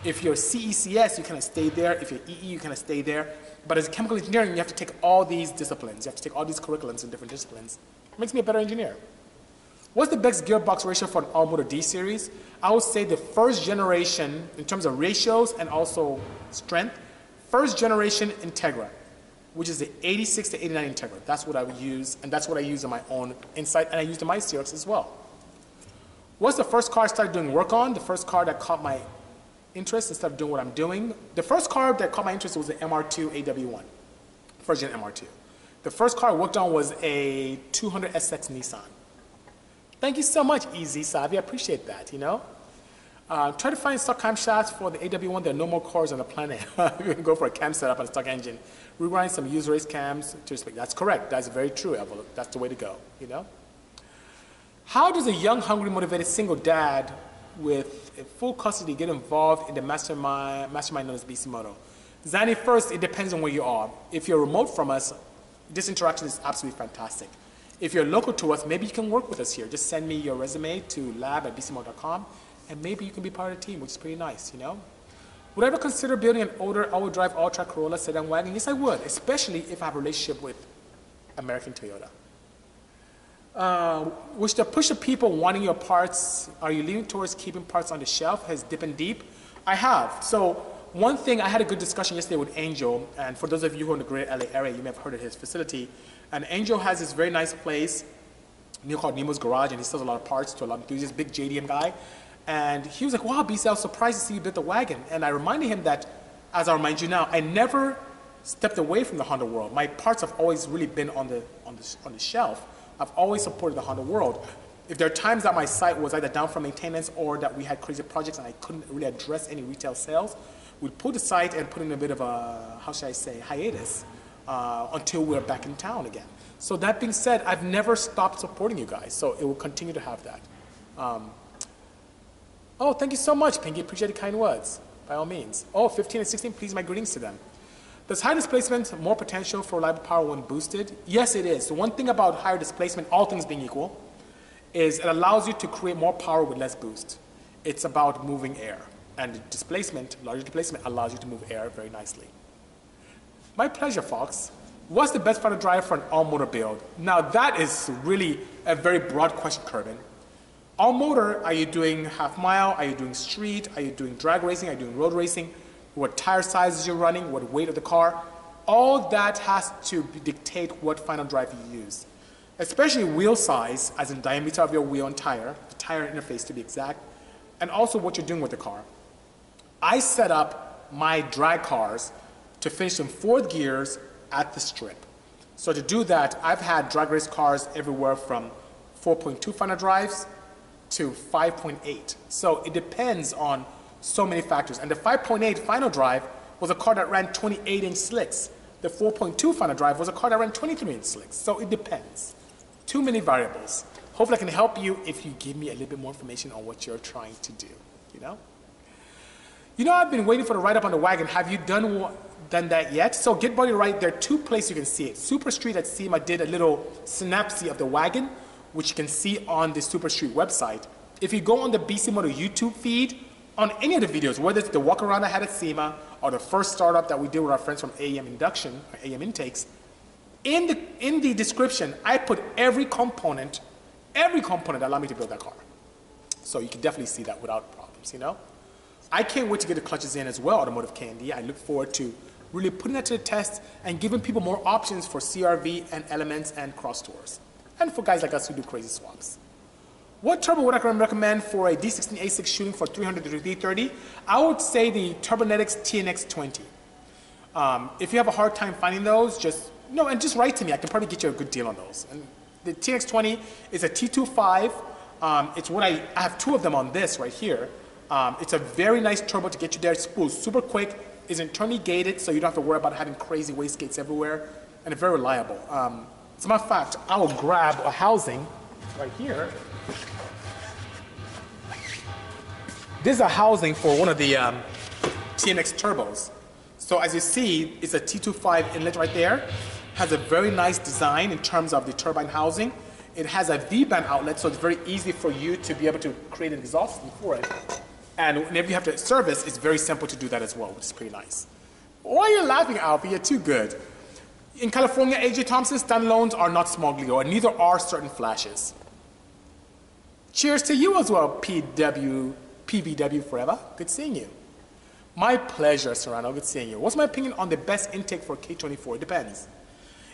if you're CECS, you kind of stay there. If you're EE, you kind of stay there. But as a chemical engineering, you have to take all these disciplines. You have to take all these curriculums in different disciplines. It makes me a better engineer. What's the best gearbox ratio for an all-motor D series? I would say the first generation, in terms of ratios and also strength, first generation Integra, which is the 86 to 89 Integra. That's what I would use, and that's what I use in my own Insight, and I use in my CRX as well. What's the first car I started doing work on? The first car that caught my interest instead of doing what I'm doing. The first car that caught my interest was the MR2 AW1, first gen MR2. The first car I worked on was a 200SX Nissan. Thank you so much, Easy Savi. I appreciate that, you know. Uh, try to find stock camshafts for the AW1. There are no more cores on the planet. you can go for a cam setup on a stock engine. Rewrite some user race cams. That's correct. That's very true. That's the way to go, you know? How does a young, hungry, motivated single dad with full custody get involved in the mastermind, mastermind known as Bisimoto? Zanny, first, it depends on where you are. If you're remote from us, this interaction is absolutely fantastic. If you're local to us, maybe you can work with us here. Just send me your resume to lab at bisimoto.com and maybe you can be part of the team, which is pretty nice, you know? Would I ever consider building an older all-wheel drive All-Trac Corolla sedan wagon? Yes, I would, especially if I have a relationship with American Toyota. Uh, which the push of people wanting your parts, are you leaning towards keeping parts on the shelf has dipping deep? I have. So one thing, I had a good discussion yesterday with Angel, and for those of you who are in the greater LA area, you may have heard of his facility. And Angel has this very nice place new called Nemo's Garage, and he sells a lot of parts to a lot of enthusiasts, big JDM guy. And he was like, wow, Bisi, I was surprised to see you build the wagon. And I reminded him that, as I remind you now, I never stepped away from the Honda world. My parts have always really been on the, on the, on the shelf. I've always supported the Honda world. If there are times that my site was either down for maintenance or that we had crazy projects and I couldn't really address any retail sales, we'd pull the site and put in a bit of a, how should I say, hiatus uh, until we're back in town again. So that being said, I've never stopped supporting you guys, so it will continue to have that. Um, Oh, thank you so much, Pinky. Appreciate the kind words, by all means. Oh, 15 and 16, please my greetings to them. Does high displacement more potential for reliable power when boosted? Yes, it is. The one thing about higher displacement, all things being equal, is it allows you to create more power with less boost. It's about moving air. And displacement, larger displacement, allows you to move air very nicely. My pleasure, Fox. What's the best final drive for an all-motor build? Now, that is really a very broad question, Kerbin. All motor, are you doing half mile? Are you doing street? Are you doing drag racing? Are you doing road racing? What tire sizes you're running? What weight of the car? All that has to dictate what final drive you use. Especially wheel size, as in diameter of your wheel and tire, the tire interface to be exact, and also what you're doing with the car. I set up my drag cars to finish in fourth gears at the strip. So to do that, I've had drag race cars everywhere from 4.2 final drives to 5.8. So it depends on so many factors. And the 5.8 final drive was a car that ran 28 inch slicks. The 4.2 final drive was a car that ran 23 inch slicks. So it depends. Too many variables. Hopefully I can help you if you give me a little bit more information on what you're trying to do, you know? You know, I've been waiting for the write-up on the wagon. Have you done, done that yet? So Get Body Right, there are two places you can see it. Super Street at SEMA did a little synopsis of the wagon which you can see on the Super Street website. If you go on the Bisimoto YouTube feed, on any of the videos, whether it's the walk around I had at SEMA or the first startup that we did with our friends from AEM Induction, or AEM Intakes, in the, in the description, I put every component, every component that allowed me to build that car. So you can definitely see that without problems, you know? I can't wait to get the clutches in as well, Automotive Candy. I look forward to really putting that to the test and giving people more options for CRV and elements and Crosstours and for guys like us who do crazy swaps. What turbo would I recommend for a D16A6 shooting for 300 to 330? I would say the Turbonetics TNX20. Um, if you have a hard time finding those, just no, and just write to me. I can probably get you a good deal on those. And the TNX20 is a T25. Um, it's what I, I have two of them on this right here. Um, it's a very nice turbo to get you there. It spools super quick, is internally gated, so you don't have to worry about having crazy wastegates everywhere, and it's very reliable. Um, as a matter of fact, I will grab a housing right here. This is a housing for one of the um, TNX turbos. So as you see, it's a T25 inlet right there. Has a very nice design in terms of the turbine housing. It has a V-band outlet, so it's very easy for you to be able to create an exhaust for it. And whenever you have to service, it's very simple to do that as well, which is pretty nice. Why are you laughing, Alfie? You're too good. In California, A.J. Thompson standalones are not smogly, and neither are certain flashes. Cheers to you as well, PW, PBW forever. Good seeing you. My pleasure, Serrano. Good seeing you. What's my opinion on the best intake for K24? It depends.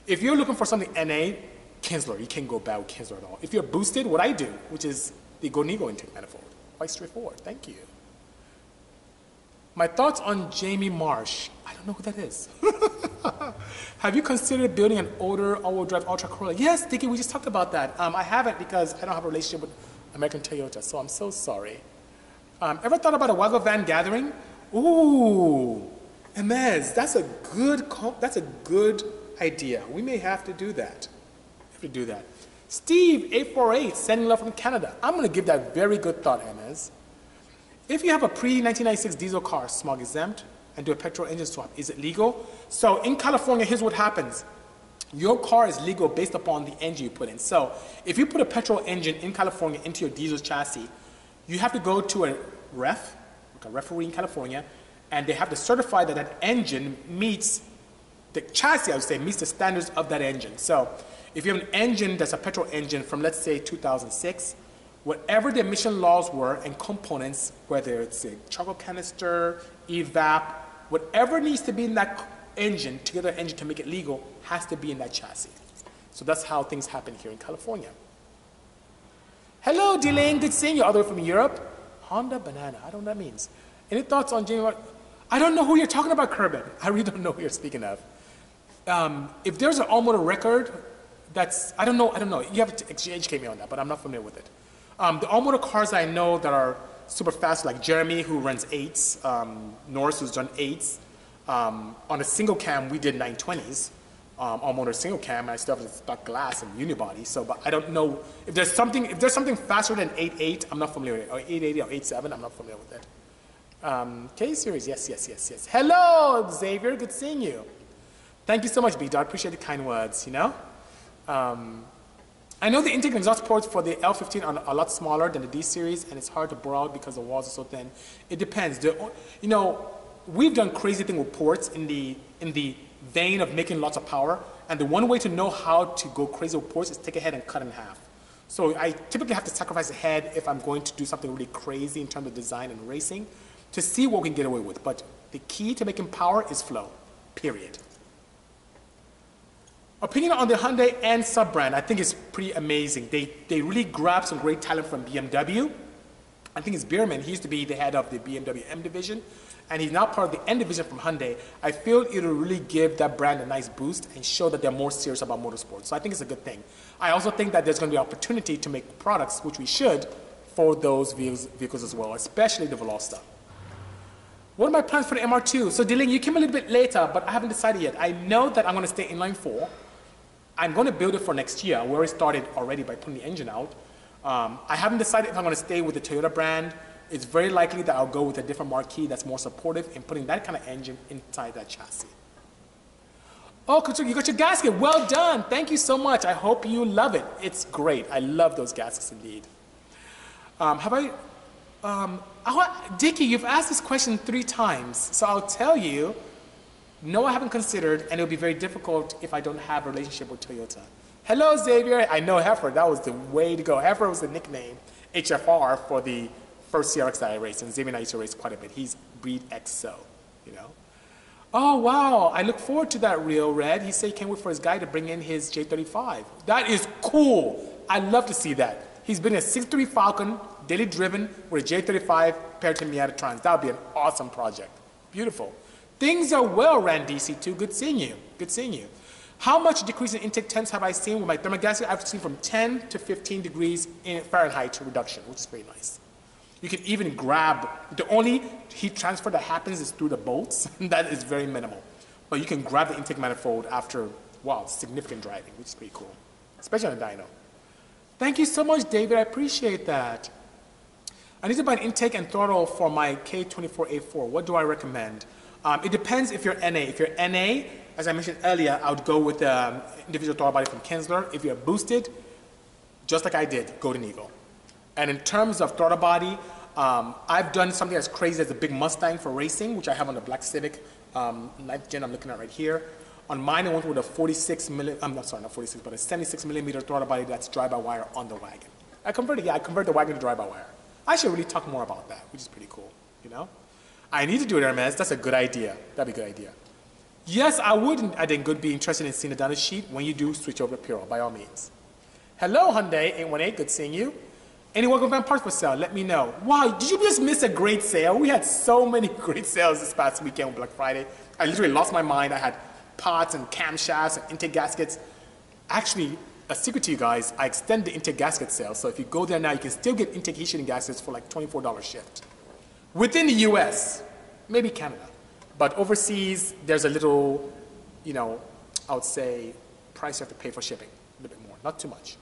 If you're looking for something NA, Kinsler. You can't go bad with Kinsler at all. If you're boosted, what I do, which is the Golden Eagle intake manifold. Quite straightforward. Thank you. My thoughts on Jamie Marsh. I don't know who that is. have you considered building an older all-wheel drive Ultra Corolla? Yes, Dickie, we just talked about that. Um, I haven't because I don't have a relationship with American Toyota, so I'm so sorry. Um, ever thought about a Waggle van gathering? Ooh, Emez, that's a good, that's a good idea. We may have to do that. Have to do that. Steve, 848, sending love from Canada. I'm going to give that very good thought, Emez. If you have a pre-1996 diesel car, smog exempt, and do a petrol engine swap, is it legal? So in California, here's what happens. Your car is legal based upon the engine you put in. So if you put a petrol engine in California into your diesel chassis, you have to go to a ref, like a referee in California, and they have to certify that that engine meets the chassis, I would say, meets the standards of that engine. So if you have an engine that's a petrol engine from, let's say, 2006, whatever the emission laws were and components, whether it's a charcoal canister, evap, whatever needs to be in that engine, to get that engine to make it legal, has to be in that chassis. So that's how things happen here in California. Hello, Delane, good seeing you all the way from Europe. Honda Banana, I don't know what that means. Any thoughts on January? I don't know who you're talking about, Kerbin. I really don't know who you're speaking of. Um, if there's an all-motor record, that's, I don't know, I don't know. You have to educate me on that, but I'm not familiar with it. Um, the all-motor cars I know that are super fast, like Jeremy, who runs eights, um, Norris, who's done eights. Um, on a single cam, we did 920s. Um, all-motor single cam, and I still have stock glass and unibody. So, but I don't know if there's something. If there's something faster than 8.8, I'm not familiar with it. Or 880 or 8.7, I'm not familiar with it. Um, K series, yes, yes, yes, yes. Hello, Xavier. Good seeing you. Thank you so much, B. Appreciate the kind words. You know. Um, I know the intake and exhaust ports for the L15 are a lot smaller than the D series, and it's hard to bore out because the walls are so thin. It depends. The, you know, we've done crazy thing with ports in the in the vein of making lots of power, and the one way to know how to go crazy with ports is take a head and cut in half. So I typically have to sacrifice a head if I'm going to do something really crazy in terms of design and racing to see what we can get away with. But the key to making power is flow, period. Opinion on the Hyundai N sub-brand, I think is pretty amazing. They, they really grab some great talent from BMW. I think it's Biermann. He used to be the head of the BMW M division, and he's now part of the N division from Hyundai. I feel it'll really give that brand a nice boost and show that they're more serious about motorsports. So I think it's a good thing. I also think that there's going to be opportunity to make products, which we should, for those vehicles, as well, especially the Veloster. What are my plans for the MR2? So Dylan, you came a little bit later, but I haven't decided yet. I know that I'm going to stay in line four. I'm going to build it for next year. We already started already by putting the engine out. Um, I haven't decided if I'm going to stay with the Toyota brand. It's very likely that I'll go with a different marquee that's more supportive in putting that kind of engine inside that chassis. Oh, you got your gasket. Well done. Thank you so much. I hope you love it. It's great. I love those gaskets indeed. Um, have I, um, Dickie, you've asked this question three times, so I'll tell you no, I haven't considered, and it'll be very difficult if I don't have a relationship with Toyota. Hello, Xavier. I know Heifer. That was the way to go. Heifer was the nickname, HFR, for the first CRX that I raced, and Xavier and I used to race quite a bit. He's breed XO, you know. Oh, wow. I look forward to that real red. He said he can't wait for his guy to bring in his J35. That is cool. I love to see that. He's been a 63 Falcon, daily driven, with a J35 paired to Miatatrons. That would be an awesome project. Beautiful. Things are well, ran DC2. Good seeing you. Good seeing you. How much decrease in intake temps have I seen with my thermogasket? I've seen from 10 to 15 degrees in Fahrenheit reduction, which is pretty nice. You can even grab, the only heat transfer that happens is through the bolts, that is very minimal. But you can grab the intake manifold after, wow, significant driving, which is pretty cool, especially on a dyno. Thank you so much, David. I appreciate that. I need to buy an intake and throttle for my K24A4. What do I recommend? Um, it depends if you're NA. If you're NA, as I mentioned earlier, I would go with the um, individual throttle body from Kinsler. If you're boosted, just like I did, Golden Eagle. And in terms of throttle body, um, I've done something as crazy as a big Mustang for racing, which I have on the Black Civic um, 9th gen I'm looking at right here. On mine, I went with a 46 milli, I'm not sorry, not 46, but a 76 millimeter throttle body that's drive-by-wire on the wagon. I converted, yeah, I converted the wagon to drive-by-wire. I should really talk more about that, which is pretty cool, you know? I need to do it, Hermes. That's a good idea. That'd be a good idea. Yes, I would, I think, good be interested in seeing a data sheet when you do switch over to Purol, by all means. Hello, Hyundai 818, good seeing you. Any welcome van parts for sale, let me know. Wow, did you just miss a great sale? We had so many great sales this past weekend on Black Friday. I literally lost my mind. I had parts and camshafts and intake gaskets. Actually, a secret to you guys, I extend the intake gasket sale. So if you go there now, you can still get intake heat shield gaskets for like $24 shift. Within the US, maybe Canada, but overseas, there's a little, you know, I would say, price you have to pay for shipping, a little bit more, not too much.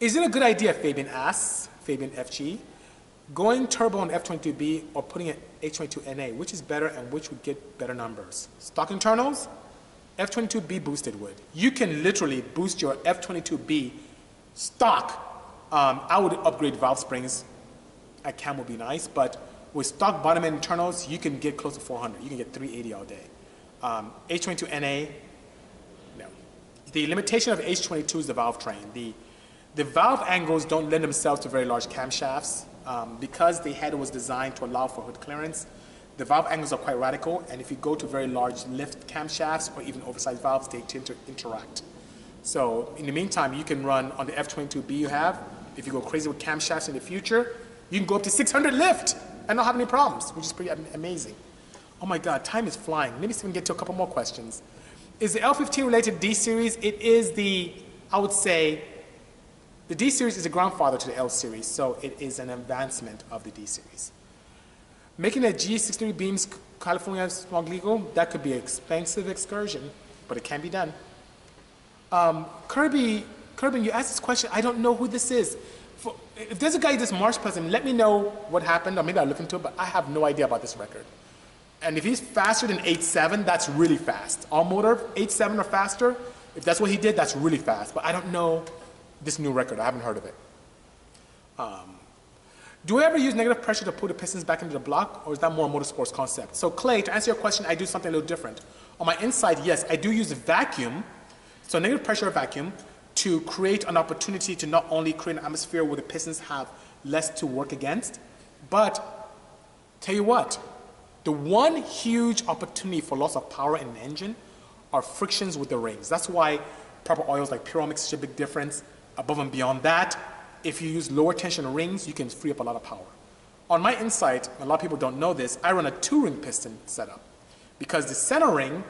Is it a good idea, Fabian asks, Fabian FG, going turbo on F22B or putting an H22NA, which is better and which would get better numbers? Stock internals, F22B boosted would. You can literally boost your F22B stock. Um, I would upgrade valve springs. At CAM would be nice, but with stock bottom end internals, you can get close to 400. You can get 380 all day. Um, H22NA, no. The limitation of H22 is the valve train. The, the valve angles don't lend themselves to very large camshafts. Um, because the head was designed to allow for hood clearance, the valve angles are quite radical, and if you go to very large lift camshafts or even oversized valves, they tend to interact. So in the meantime, you can run on the F22B you have. If you go crazy with camshafts in the future, you can go up to 600 lift and not have any problems, which is pretty amazing. Oh my God, time is flying. Maybe we can get to a couple more questions. Is the L15 related D series? It is the, I would say, the D series is a grandfather to the L series, so it is an advancement of the D series. Making a G63 beams California smog legal, that could be an expensive excursion, but it can be done. Um, Kirby, Kirby, you asked this question, I don't know who this is. For, if there's a guy this Marsh President, let me know what happened, or maybe I'll look into it, but I have no idea about this record. And if he's faster than 8.7, that's really fast. All motor, 8.7 or faster, if that's what he did, that's really fast. But I don't know this new record. I haven't heard of it. Um, do I ever use negative pressure to put the pistons back into the block, or is that more a motorsports concept? So Clay, to answer your question, I do something a little different. On my Insight, yes, I do use a vacuum, so negative pressure vacuum, to create an opportunity to not only create an atmosphere where the pistons have less to work against, but tell you what, the one huge opportunity for loss of power in an engine are frictions with the rings. That's why proper oils like Puromix is a big difference. Above and beyond that, if you use lower tension rings, you can free up a lot of power. On my Insight, a lot of people don't know this, I run a two-ring piston setup because the center ring,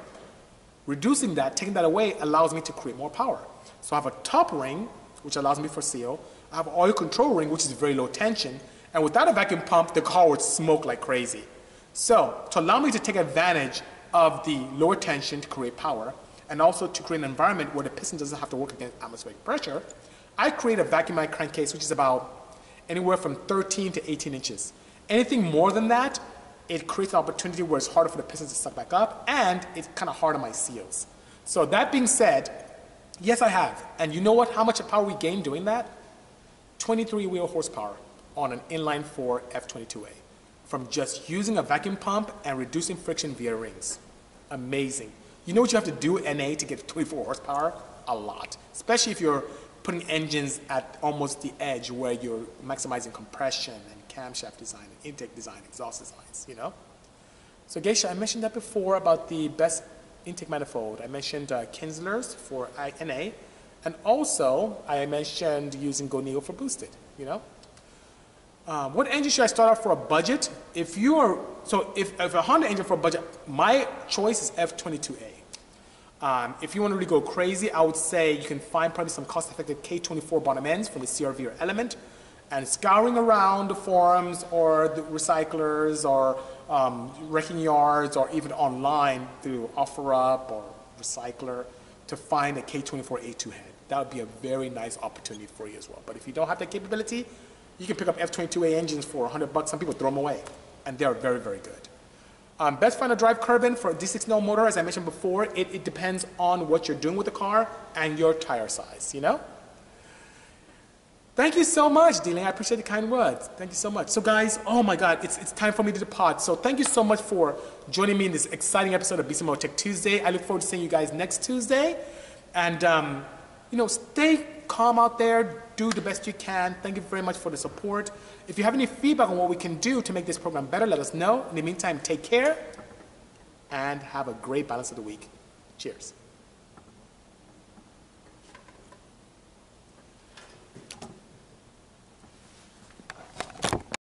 reducing that, taking that away, allows me to create more power. So I have a top ring, which allows me for seal. I have an oil control ring, which is very low tension. And without a vacuum pump, the car would smoke like crazy. So to allow me to take advantage of the lower tension to create power, and also to create an environment where the piston doesn't have to work against atmospheric pressure, I create a vacuum vacuumized crankcase, which is about anywhere from 13 to 18 inches. Anything more than that, it creates an opportunity where it's harder for the pistons to suck back up, and it's kind of hard on my seals. So that being said, yes, I have. And you know what? How much power we gain doing that? 23 wheel horsepower on an inline 4 F22A from just using a vacuum pump and reducing friction via rings. Amazing. You know what you have to do NA to get 24 horsepower? A lot, especially if you're putting engines at almost the edge where you're maximizing compression and camshaft design, and intake design, exhaust designs, you know? So Geisha, I mentioned that before about the best intake manifold. I mentioned uh, Kinsler's for INA, and also I mentioned using Golden Eagle for boosted, you know? Um, what engine should I start off for a budget? If you are, so if, if a Honda engine for a budget, my choice is F22A. Um, if you want to really go crazy, I would say you can find probably some cost-effective K24 bottom ends from the CRV or Element, and scouring around the forums or the recyclers or um, wrecking yards or even online through OfferUp or Recycler to find a K24A2 head. That would be a very nice opportunity for you as well. But if you don't have that capability, you can pick up F22A engines for 100 bucks. Some people throw them away, and they're very, very good. Um, best final drive Kerbin for a D6L motor, as I mentioned before, it, it depends on what you're doing with the car and your tire size, you know? Thank you so much, Dealing. I appreciate the kind words. Thank you so much. So guys, oh my God, it's, it's time for me to depart. So thank you so much for joining me in this exciting episode of Bisimoto Tech Tuesday. I look forward to seeing you guys next Tuesday. And, um, you know, stay calm out there. Do the best you can. Thank you very much for the support. If you have any feedback on what we can do to make this program better, let us know. In the meantime, take care and have a great balance of the week. Cheers.